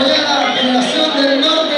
apoyar la generación del norte.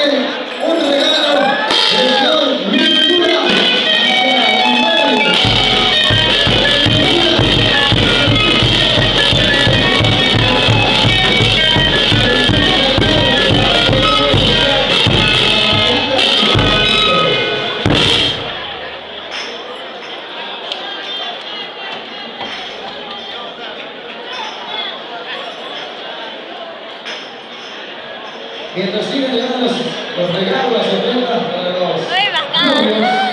mientras siguen llegando los, los regalos, las ofrendas para los novios. Ah.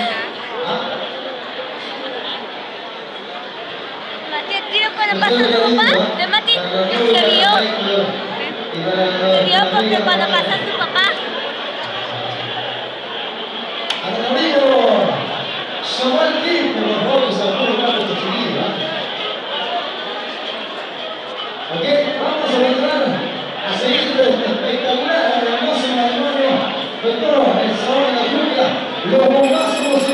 Tiro cuando pasó tu papá, de Mati, se rió. Se rió porque cuando pasó tu papá. A mi amigo, sonó el tiempo, los votos a todo el lado de Chimila. ¿eh? ¿Ok? Vamos a entrar a seguir. Levou o máximo